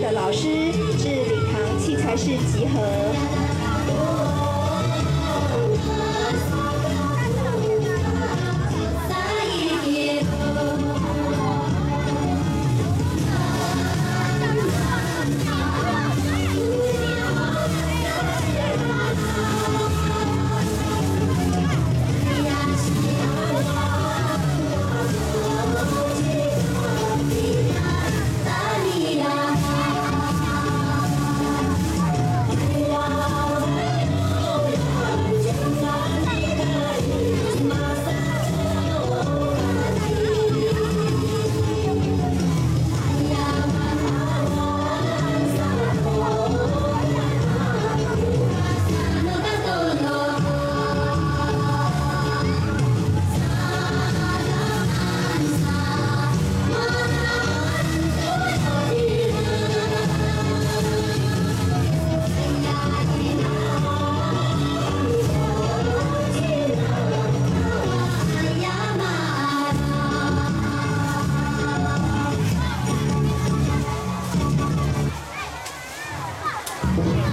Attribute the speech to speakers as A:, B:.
A: 的老师至礼堂器材室集合。